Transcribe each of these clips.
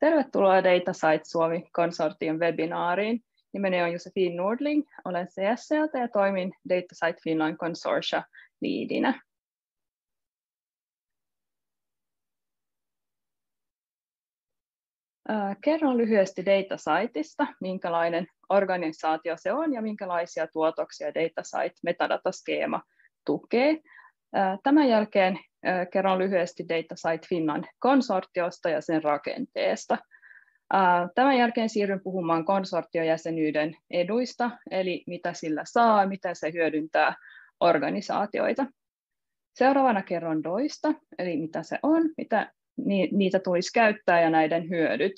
Tervetuloa DataSite Suomi-konsortion webinaariin. Nimeni on Josefin Nordling, olen CSCltä ja toimin DataSite Finland Consortia liidinä. Kerron lyhyesti DataSiteista, minkälainen organisaatio se on ja minkälaisia tuotoksia DataSite metadataskeema tukee. Tämän jälkeen kerron lyhyesti DataSite Finland konsortiosta ja sen rakenteesta. Tämän jälkeen siirryn puhumaan konsortiojäsenyyden eduista, eli mitä sillä saa, miten se hyödyntää organisaatioita. Seuraavana kerron DOista, eli mitä se on, mitä niitä tulisi käyttää ja näiden hyödyt,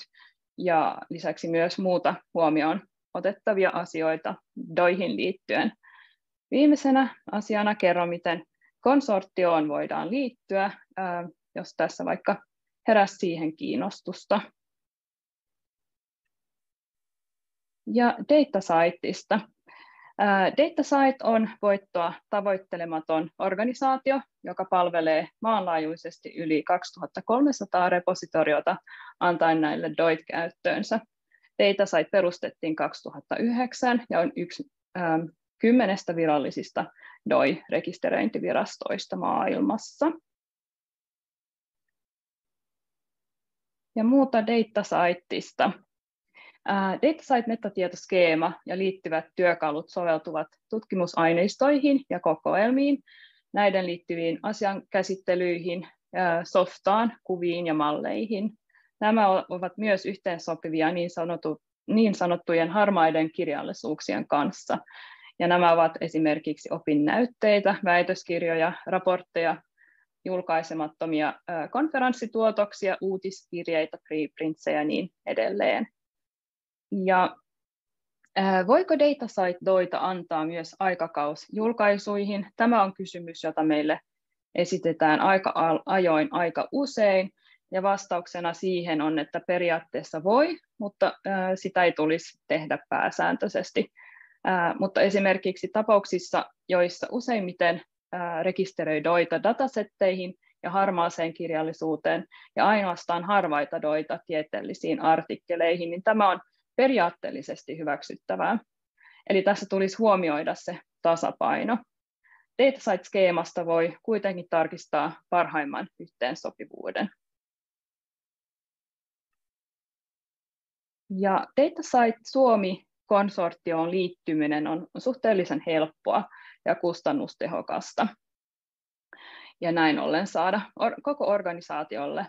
ja lisäksi myös muuta huomioon otettavia asioita DOihin liittyen. Viimeisenä asiana kerron, miten konsortioon voidaan liittyä, jos tässä vaikka heräsi siihen kiinnostusta. Ja DataSiteista. DataSite on voittoa tavoittelematon organisaatio, joka palvelee maanlaajuisesti yli 2300 repositoriota antaen näille DOIT käyttöönsä. DataSite perustettiin 2009 ja on yksi kymmenestä virallisista DOI-rekisteröintivirastoista maailmassa. Ja muuta DataSiteista. DataSite-metatietoskeema ja liittyvät työkalut soveltuvat tutkimusaineistoihin ja kokoelmiin, näiden liittyviin asiankäsittelyihin, softaan, kuviin ja malleihin. Nämä ovat myös yhteensopivia niin, sanottu, niin sanottujen harmaiden kirjallisuuksien kanssa, ja nämä ovat esimerkiksi opinnäytteitä, väitöskirjoja, raportteja, julkaisemattomia konferenssituotoksia, uutiskirjeitä, preprintsejä ja niin edelleen. Ja voiko DataSite-doita antaa myös aikakausjulkaisuihin? Tämä on kysymys, jota meille esitetään aika ajoin aika usein, ja vastauksena siihen on, että periaatteessa voi, mutta sitä ei tulisi tehdä pääsääntöisesti mutta esimerkiksi tapauksissa, joissa useimmiten rekisteröi doita datasetteihin ja harmaaseen kirjallisuuteen ja ainoastaan harvaita doita tieteellisiin artikkeleihin, niin tämä on periaatteellisesti hyväksyttävää. Eli tässä tulisi huomioida se tasapaino. Datasite-skeemasta voi kuitenkin tarkistaa parhaimman yhteensopivuuden. Ja Datasite Suomi konsortioon liittyminen on suhteellisen helppoa ja kustannustehokasta. Ja näin ollen saada koko organisaatiolle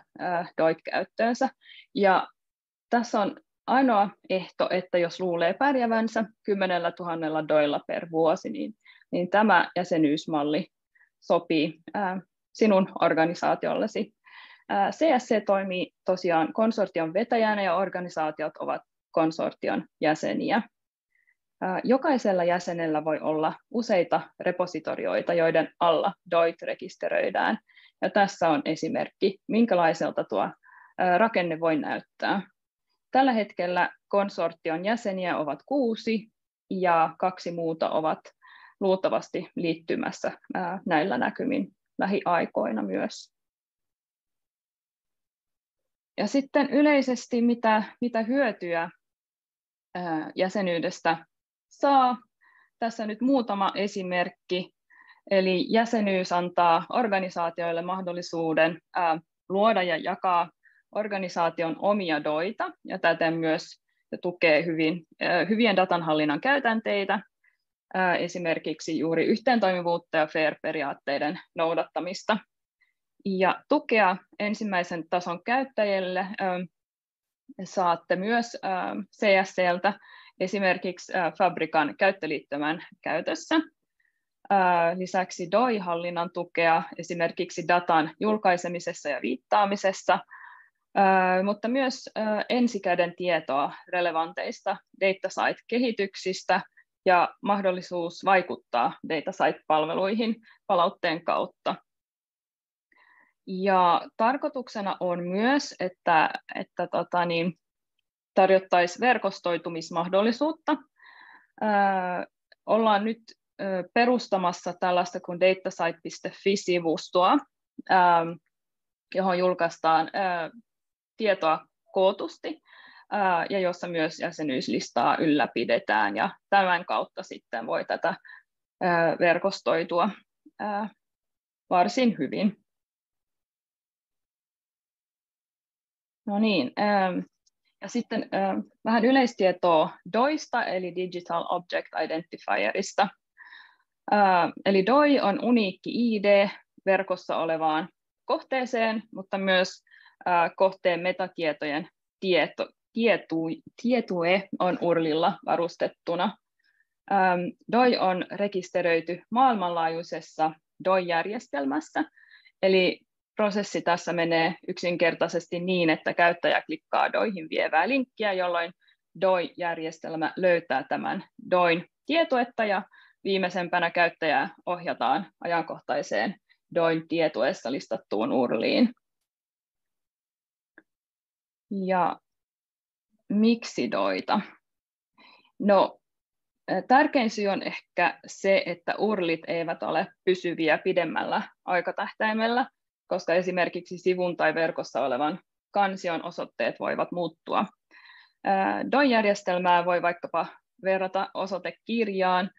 DOIT-käyttöönsä. Ja tässä on ainoa ehto, että jos luulee pärjävänsä 10 000 doilla per vuosi, niin, niin tämä jäsenyysmalli sopii ää, sinun organisaatiollesi. CSC toimii tosiaan konsortion vetäjänä ja organisaatiot ovat konsortion jäseniä. Jokaisella jäsenellä voi olla useita repositorioita, joiden alla DOIT rekisteröidään. Ja tässä on esimerkki, minkälaiselta tuo rakenne voi näyttää. Tällä hetkellä konsortion jäseniä ovat kuusi ja kaksi muuta ovat luultavasti liittymässä näillä näkymin lähiaikoina myös. Ja sitten yleisesti, mitä, mitä hyötyä jäsenyydestä saa. Tässä nyt muutama esimerkki. Eli jäsenyys antaa organisaatioille mahdollisuuden luoda ja jakaa organisaation omia doita, ja täten myös tukee hyvin, hyvien datanhallinnan käytänteitä, esimerkiksi juuri yhteentoimivuutta ja FAIR-periaatteiden noudattamista. Ja tukea ensimmäisen tason käyttäjille saatte myös CSCltä esimerkiksi Fabrikan käyttöliittymän käytössä. Lisäksi DOI-hallinnan tukea esimerkiksi datan julkaisemisessa ja viittaamisessa, mutta myös ensikäden tietoa relevanteista datasite-kehityksistä ja mahdollisuus vaikuttaa datasite-palveluihin palautteen kautta. Ja tarkoituksena on myös, että, että tota niin, tarjottaisiin verkostoitumismahdollisuutta. ollaan nyt perustamassa tällaista kuin datasite.fi-sivustoa, johon julkaistaan tietoa kootusti ja jossa myös jäsenyyslistaa ylläpidetään ja tämän kautta sitten voi tätä verkostoitua varsin hyvin. No niin, ja sitten vähän yleistietoa DOIsta, eli Digital Object Identifierista. Eli DOI on uniikki ID verkossa olevaan kohteeseen, mutta myös kohteen metatietojen tieto, tietu, tietue on URLilla varustettuna. DOI on rekisteröity maailmanlaajuisessa DOI-järjestelmässä, eli prosessi tässä menee yksinkertaisesti niin, että käyttäjä klikkaa DOIhin vievää linkkiä, jolloin DOI-järjestelmä löytää tämän DOIn tietoetta ja viimeisempänä käyttäjää ohjataan ajankohtaiseen DOIn tietuessa listattuun URLiin. Ja miksi DOIta? No, tärkein syy on ehkä se, että URLit eivät ole pysyviä pidemmällä aikatähtäimellä, koska esimerkiksi sivun tai verkossa olevan kansion osoitteet voivat muuttua. DOI-järjestelmää voi vaikkapa verrata osoitekirjaan,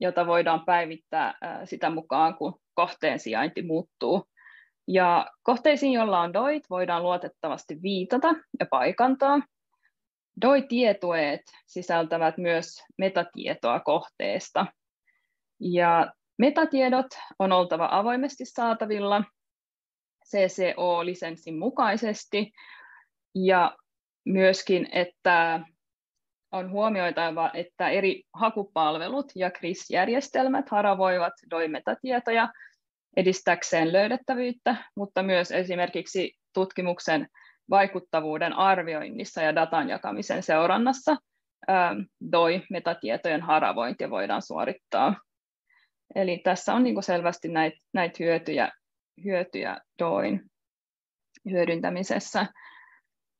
jota voidaan päivittää sitä mukaan, kun kohteen sijainti muuttuu. Ja kohteisiin, joilla on DOIt, voidaan luotettavasti viitata ja paikantaa. DOI-tietueet sisältävät myös metatietoa kohteesta. Ja metatiedot on oltava avoimesti saatavilla CCO-lisenssin mukaisesti ja myöskin, että on huomioitava, että eri hakupalvelut ja CRIS-järjestelmät haravoivat DOI-metatietoja edistäkseen löydettävyyttä, mutta myös esimerkiksi tutkimuksen vaikuttavuuden arvioinnissa ja datan jakamisen seurannassa DOI-metatietojen haravointi voidaan suorittaa. Eli tässä on niin selvästi näitä hyötyjä hyötyjä DOIn hyödyntämisessä.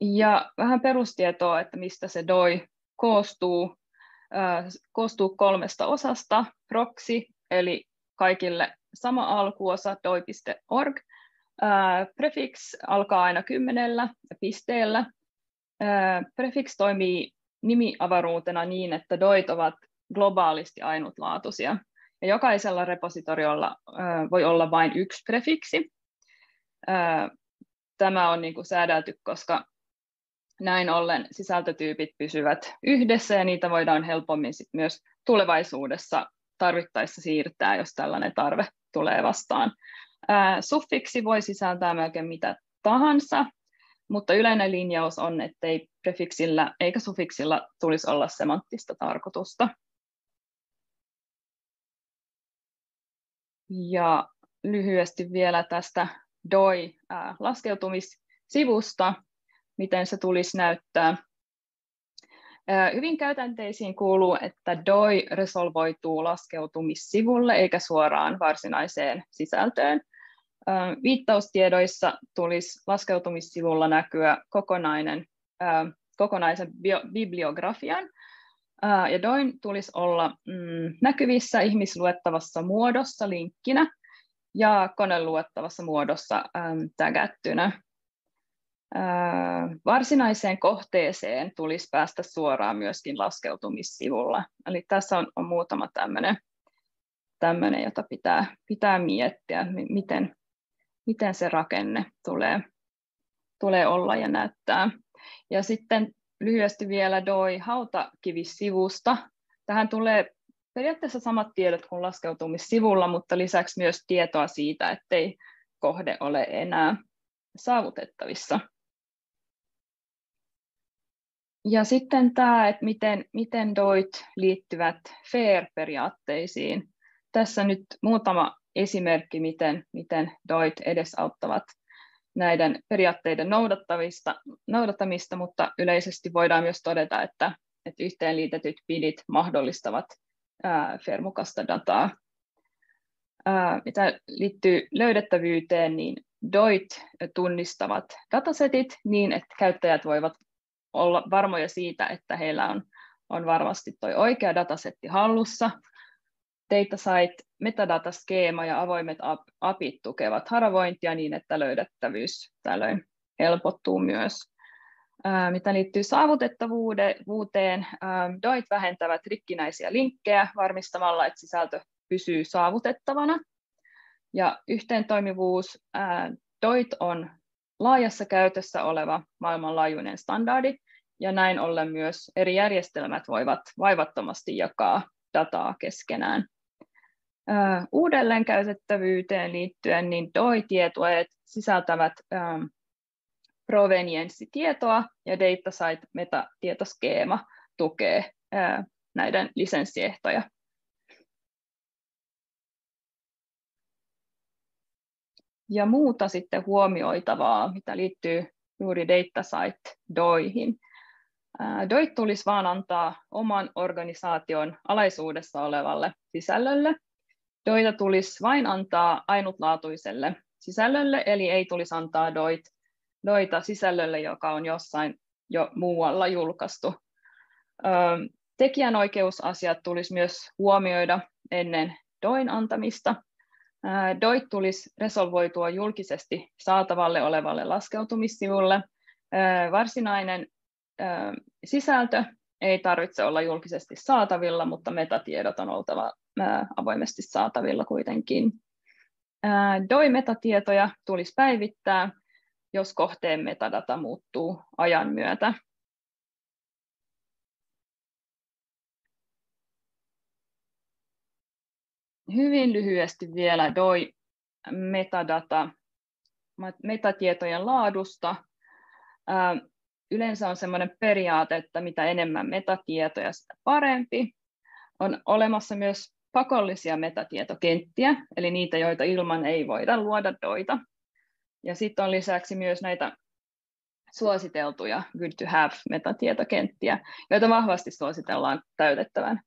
Ja vähän perustietoa, että mistä se DOI koostuu. Koostuu kolmesta osasta. Proxy, eli kaikille sama alkuosa, doi.org. Prefix alkaa aina kymmenellä pisteellä. Prefix toimii nimiavaruutena niin, että doit ovat globaalisti ainutlaatuisia ja jokaisella repositoriolla voi olla vain yksi prefiksi. Tämä on niin kuin säädelty, koska näin ollen sisältötyypit pysyvät yhdessä ja niitä voidaan helpommin sit myös tulevaisuudessa tarvittaessa siirtää, jos tällainen tarve tulee vastaan. Suffiksi voi sisältää melkein mitä tahansa, mutta yleinen linjaus on, ettei prefiksillä eikä suffiksilla tulisi olla semanttista tarkoitusta. Ja lyhyesti vielä tästä DOI-laskeutumissivusta, miten se tulisi näyttää. Hyvin käytänteisiin kuuluu, että DOI resolvoituu laskeutumissivulle eikä suoraan varsinaiseen sisältöön. Viittaustiedoissa tulisi laskeutumissivulla näkyä kokonainen, kokonaisen bibliografian, ja DOIN tulisi olla mm, näkyvissä ihmisluettavassa muodossa linkkinä ja koneluettavassa muodossa äm, tägättynä. Ää, varsinaiseen kohteeseen tulisi päästä suoraan myöskin laskeutumissivulla. Eli tässä on, on muutama tämmöinen, tämmöinen jota pitää, pitää miettiä, miten, miten se rakenne tulee, tulee olla ja näyttää. Ja sitten lyhyesti vielä DOI hautakivisivusta. Tähän tulee periaatteessa samat tiedot kuin laskeutumissivulla, mutta lisäksi myös tietoa siitä, ettei kohde ole enää saavutettavissa. Ja sitten tämä, että miten, miten DOIT liittyvät FAIR-periaatteisiin. Tässä nyt muutama esimerkki, miten, miten DOIT edesauttavat näiden periaatteiden noudattamista, noudattamista, mutta yleisesti voidaan myös todeta, että, että yhteenliitetyt pidit mahdollistavat ää, fermukasta dataa. Ää, mitä liittyy löydettävyyteen, niin DOIT tunnistavat datasetit niin, että käyttäjät voivat olla varmoja siitä, että heillä on, on varmasti tuo oikea datasetti hallussa, DataSite, metadataskeema ja avoimet APIt tukevat haravointia niin, että löydettävyys tällöin helpottuu myös. Mitä liittyy saavutettavuuteen, DOIT vähentävät rikkinäisiä linkkejä varmistamalla, että sisältö pysyy saavutettavana. Ja yhteentoimivuus, DOIT on laajassa käytössä oleva maailmanlaajuinen standardi, ja näin ollen myös eri järjestelmät voivat vaivattomasti jakaa dataa keskenään. Uudelleen käytettävyyteen liittyen niin DOI-tietoet sisältävät provenienssitietoa ja datasite metatietoskeema tukee näiden lisenssiehtoja. Ja muuta sitten huomioitavaa, mitä liittyy juuri datasite DOIhin. DOIT tulisi vaan antaa oman organisaation alaisuudessa olevalle sisällölle. DOITA tulisi vain antaa ainutlaatuiselle sisällölle, eli ei tulisi antaa DOIT noita sisällölle, joka on jossain jo muualla julkaistu. Tekijänoikeusasiat tulisi myös huomioida ennen DOIN antamista. DOIT tulisi resolvoitua julkisesti saatavalle olevalle laskeutumissivulle. Varsinainen sisältö ei tarvitse olla julkisesti saatavilla, mutta metatiedot on oltava avoimesti saatavilla kuitenkin. DOI-metatietoja tulisi päivittää jos kohteen metadata muuttuu ajan myötä. Hyvin lyhyesti vielä DOI metadata metatietojen laadusta. Yleensä on sellainen periaate, että mitä enemmän metatietoja, sitä parempi. On olemassa myös pakollisia metatietokenttiä, eli niitä, joita ilman ei voida luoda doita. Ja sitten on lisäksi myös näitä suositeltuja good to have metatietokenttiä, joita vahvasti suositellaan täytettävän.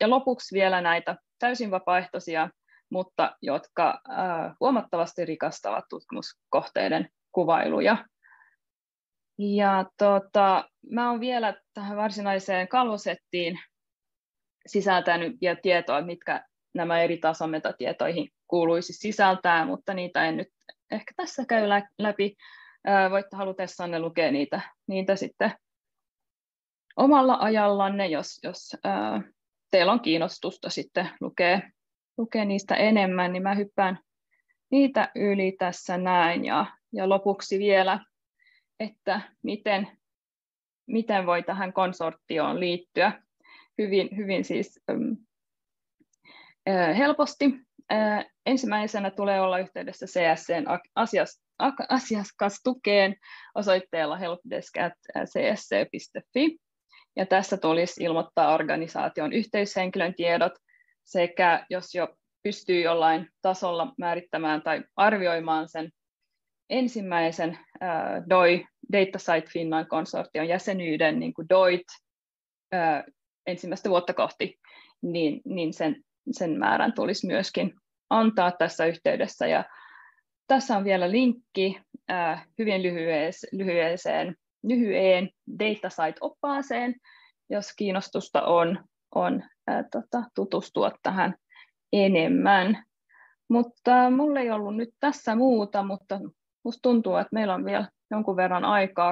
Ja lopuksi vielä näitä täysin vapaaehtoisia, mutta jotka huomattavasti rikastavat tutkimuskohteiden kuvailuja. Ja tota, mä olen vielä tähän varsinaiseen kalvosettiin sisältänyt vielä tietoa, mitkä nämä eri tasometatietoihin kuuluisi sisältää, mutta niitä en nyt ehkä tässä käy läpi. Voitte halutessanne lukea niitä, niitä sitten omalla ajallanne, jos, jos teillä on kiinnostusta sitten lukea, lukea niistä enemmän, niin mä hyppään niitä yli tässä näin. Ja, ja lopuksi vielä, että miten, miten voi tähän konsortioon liittyä hyvin, hyvin siis helposti ensimmäisenä tulee olla yhteydessä CSCn asiakastukeen osoitteella helpdesk.csc.fi. Ja tässä tulisi ilmoittaa organisaation yhteyshenkilön tiedot sekä jos jo pystyy jollain tasolla määrittämään tai arvioimaan sen ensimmäisen DOI, DataSite Finland konsortion jäsenyyden, niin kuin DOIT, ensimmäistä vuotta kohti, niin, niin sen, sen määrän tulisi myöskin antaa tässä yhteydessä. Ja tässä on vielä linkki äh, hyvin lyhyeseen, lyhyeen datasite-oppaaseen, jos kiinnostusta on, on äh, tota, tutustua tähän enemmän. Mutta mulla ei ollut nyt tässä muuta, mutta musta tuntuu, että meillä on vielä jonkun verran aikaa